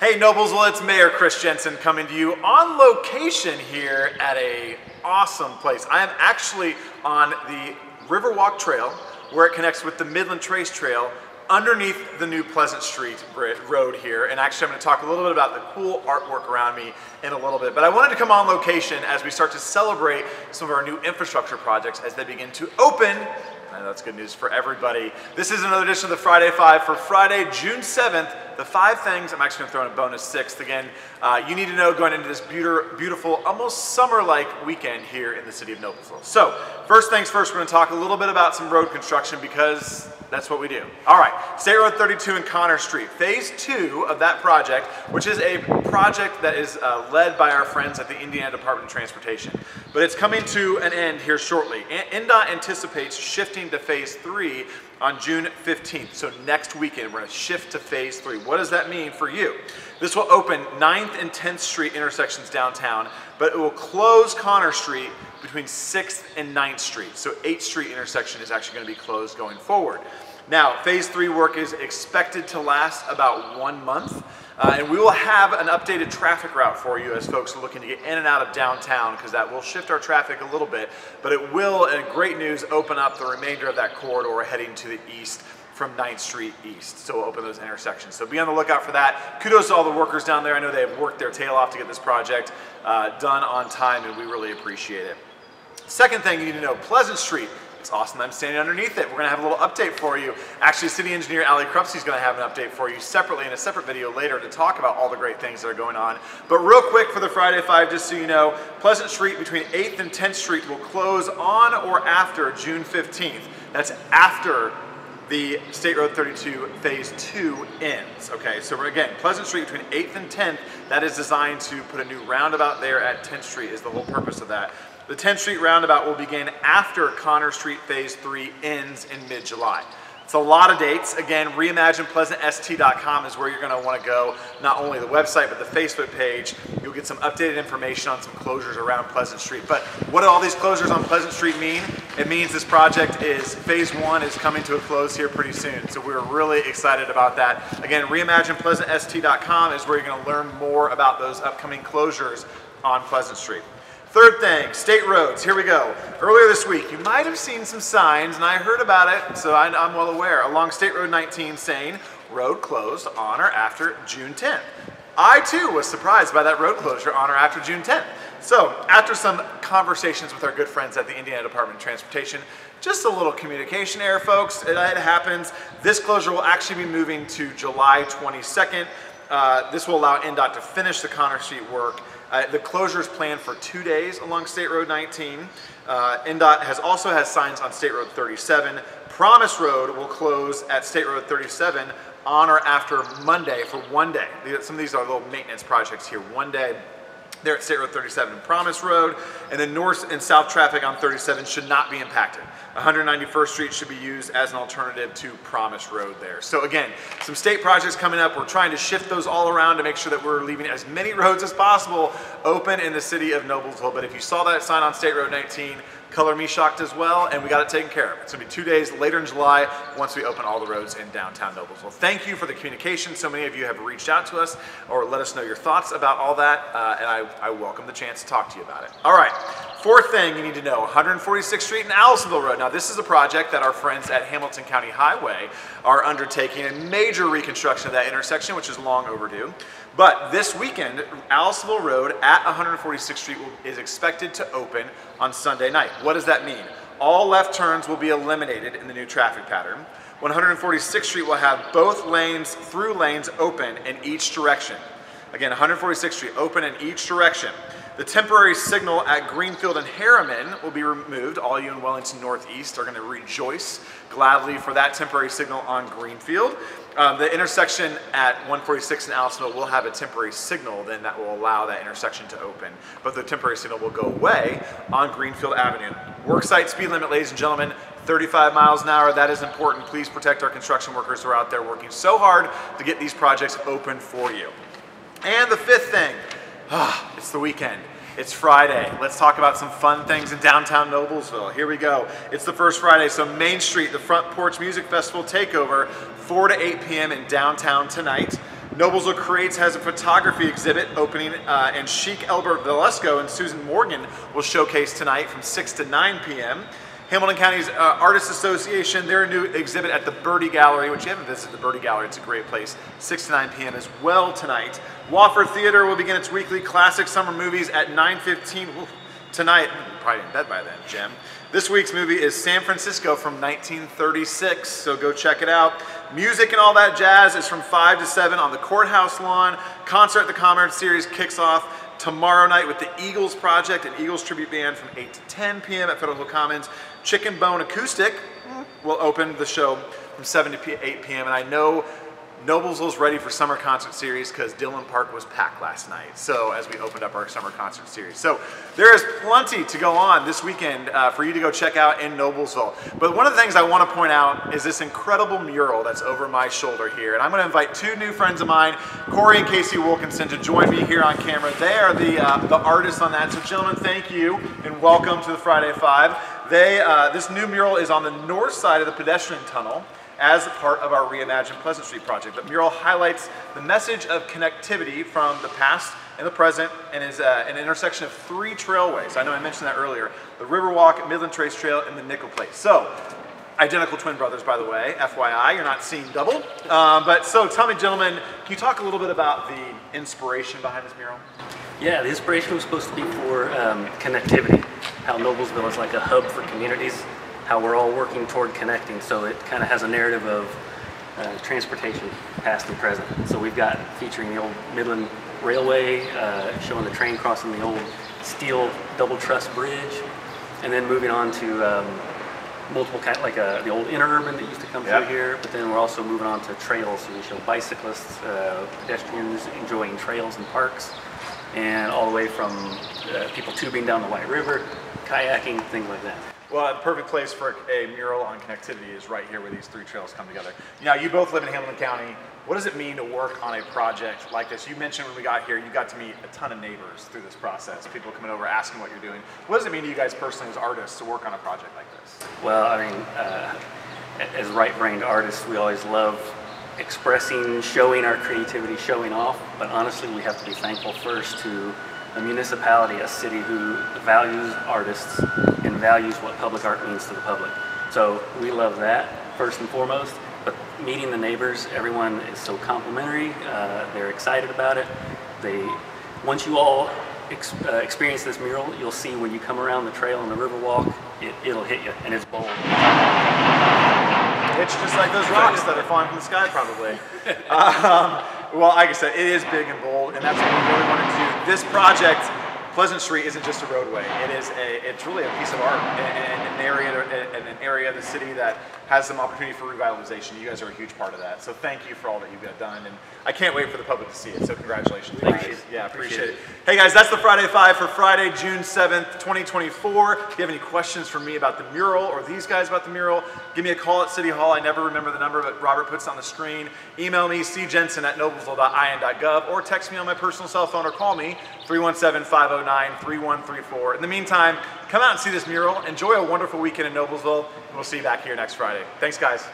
Hey Nobles, well it's Mayor Chris Jensen coming to you on location here at a awesome place. I am actually on the Riverwalk Trail where it connects with the Midland Trace Trail underneath the new Pleasant Street road here. And actually I'm gonna talk a little bit about the cool artwork around me in a little bit. But I wanted to come on location as we start to celebrate some of our new infrastructure projects as they begin to open and that's good news for everybody. This is another edition of the Friday Five for Friday, June 7th. The five things, I'm actually gonna throw in a bonus sixth again, uh, you need to know going into this beautiful, almost summer-like weekend here in the city of Noblesville. So, first things first, we're gonna talk a little bit about some road construction because that's what we do. All right, State Road 32 and Conner Street. Phase two of that project, which is a project that is uh, led by our friends at the Indiana Department of Transportation. But it's coming to an end here shortly. INDOT anticipates shifting to phase three on June 15th. So next weekend, we're gonna shift to phase three. What does that mean for you? This will open 9th and 10th Street intersections downtown, but it will close Conner Street between 6th and 9th Street. So 8th Street intersection is actually gonna be closed going forward. Now, phase three work is expected to last about one month, uh, and we will have an updated traffic route for you as folks are looking to get in and out of downtown, because that will shift our traffic a little bit, but it will, and great news, open up the remainder of that corridor heading to the east from 9th Street East. So we'll open those intersections. So be on the lookout for that. Kudos to all the workers down there. I know they have worked their tail off to get this project uh, done on time, and we really appreciate it. Second thing you need to know, Pleasant Street. It's awesome I'm standing underneath it. We're gonna have a little update for you. Actually, City Engineer Ali Krupski is gonna have an update for you separately in a separate video later to talk about all the great things that are going on. But real quick for the Friday Five, just so you know, Pleasant Street between 8th and 10th Street will close on or after June 15th. That's after the State Road 32 Phase 2 ends. Okay, so again, Pleasant Street between 8th and 10th, that is designed to put a new roundabout there at 10th Street is the whole purpose of that. The 10th Street roundabout will begin after Conner Street Phase 3 ends in mid-July. It's a lot of dates. Again, reimaginepleasantst.com is where you're going to want to go. Not only the website, but the Facebook page. You'll get some updated information on some closures around Pleasant Street. But what do all these closures on Pleasant Street mean? It means this project is, phase one is coming to a close here pretty soon. So we're really excited about that. Again, reimaginepleasantst.com is where you're going to learn more about those upcoming closures on Pleasant Street. Third thing, state roads. Here we go. Earlier this week, you might have seen some signs, and I heard about it, so I, am well aware, along State Road 19 saying road closed on or after June 10th. I too was surprised by that road closure on or after June 10th. So, after some conversations with our good friends at the Indiana Department of Transportation, just a little communication error, folks. It, it happens. This closure will actually be moving to July 22nd. Uh, this will allow INDOT to finish the Conner Street work uh, the closure is planned for two days along State Road 19. Uh, INDOT has also has signs on State Road 37. Promise Road will close at State Road 37 on or after Monday for one day. Some of these are little maintenance projects here. One day there at State Road 37 and Promise Road, and then north and south traffic on 37 should not be impacted. 191st Street should be used as an alternative to Promise Road there. So again, some state projects coming up. We're trying to shift those all around to make sure that we're leaving as many roads as possible open in the city of Noblesville. But if you saw that sign on State Road 19, color me shocked as well, and we got it taken care of. It's gonna be two days later in July once we open all the roads in downtown Noblesville. Thank you for the communication. So many of you have reached out to us or let us know your thoughts about all that, uh, and I, I welcome the chance to talk to you about it. All right, fourth thing you need to know, 146th Street and Allisonville Road. Now this is a project that our friends at Hamilton County Highway are undertaking a major reconstruction of that intersection, which is long overdue. But this weekend, Allisonville Road at 146th Street is expected to open on Sunday night. What does that mean? All left turns will be eliminated in the new traffic pattern. 146th Street will have both lanes, through lanes open in each direction. Again, 146th Street open in each direction. The temporary signal at Greenfield and Harriman will be removed. All you in Wellington Northeast are going to rejoice gladly for that temporary signal on Greenfield. Um, the intersection at 146 and Allisonville will have a temporary signal then that will allow that intersection to open. But the temporary signal will go away on Greenfield Avenue. Worksite speed limit, ladies and gentlemen, 35 miles an hour. That is important. Please protect our construction workers who are out there working so hard to get these projects open for you. And the fifth thing, ah, it's the weekend. It's Friday. Let's talk about some fun things in downtown Noblesville. Here we go. It's the first Friday, so Main Street, the Front Porch Music Festival takeover, 4 to 8 p.m. in downtown tonight. Noblesville Creates has a photography exhibit opening, uh, and Chic Elbert Velasco and Susan Morgan will showcase tonight from 6 to 9 p.m. Hamilton County's uh, Artists Association, their new exhibit at the Birdie Gallery, which you haven't visited the Birdie Gallery, it's a great place, 6 to 9 p.m. as well tonight. Wafford Theater will begin its weekly classic summer movies at 9.15 tonight. Probably in bed by then, Jim. This week's movie is San Francisco from 1936, so go check it out. Music and all that jazz is from 5 to 7 on the courthouse lawn. Concert at the Commons Series kicks off tomorrow night with the Eagles Project and Eagles Tribute Band from 8 to 10 p.m. at Federal Hill Commons. Chicken Bone Acoustic will open the show from 7 to 8 p.m. And I know Noblesville's ready for summer concert series because Dillon Park was packed last night. So as we opened up our summer concert series, so there is plenty to go on this weekend uh, for you to go check out in Noblesville. But one of the things I want to point out is this incredible mural that's over my shoulder here, and I'm going to invite two new friends of mine, Corey and Casey Wilkinson, to join me here on camera. They are the uh, the artists on that. So gentlemen, thank you and welcome to the Friday Five. They uh, this new mural is on the north side of the pedestrian tunnel as part of our Reimagine Pleasant Street project. The mural highlights the message of connectivity from the past and the present and is uh, an intersection of three trailways. I know I mentioned that earlier. The Riverwalk, Midland Trace Trail, and the Nickel Plate. So, identical twin brothers, by the way, FYI, you're not seeing double. Um, but so tell me, gentlemen, can you talk a little bit about the inspiration behind this mural? Yeah, the inspiration was supposed to be for um, connectivity, how Noblesville is like a hub for communities how we're all working toward connecting. So it kind of has a narrative of uh, transportation, past and present. So we've got featuring the old Midland Railway, uh, showing the train crossing the old steel double truss bridge, and then moving on to um, multiple kind like uh, the old interurban that used to come yep. through here. But then we're also moving on to trails. So we show bicyclists, uh, pedestrians enjoying trails and parks, and all the way from uh, people tubing down the White River, kayaking, things like that. Well, the perfect place for a mural on connectivity is right here where these three trails come together. Now, you both live in Hamilton County. What does it mean to work on a project like this? You mentioned when we got here, you got to meet a ton of neighbors through this process, people coming over asking what you're doing. What does it mean to you guys personally as artists to work on a project like this? Well, I mean, uh, as right-brained artists, we always love expressing, showing our creativity, showing off, but honestly, we have to be thankful first to a municipality, a city who values artists and values what public art means to the public. So we love that first and foremost. But meeting the neighbors, everyone is so complimentary. Uh, they're excited about it. They, once you all ex uh, experience this mural, you'll see when you come around the trail and the river walk, it, it'll hit you, and it's bold. It's just like those rocks that are falling from the sky, probably. um, well, like I said, it is big and bold, and that's what we really wanted to. This project, Pleasant Street, isn't just a roadway. It is a, it's really a piece of art and an area, an area of the city that has some opportunity for revitalization. You guys are a huge part of that. So thank you for all that you've got done. And I can't wait for the public to see it. So congratulations, Thank You. Yeah, appreciate, appreciate it. it. Hey guys, that's the Friday Five for Friday, June 7th, 2024. If you have any questions for me about the mural or these guys about the mural, give me a call at City Hall. I never remember the number, but Robert puts it on the screen. Email me, cjensen at noblesville.in.gov or text me on my personal cell phone or call me, oh 317-509-3134. In the meantime, come out and see this mural. Enjoy a wonderful weekend in Noblesville, and we'll see you back here next Friday. Thanks, guys.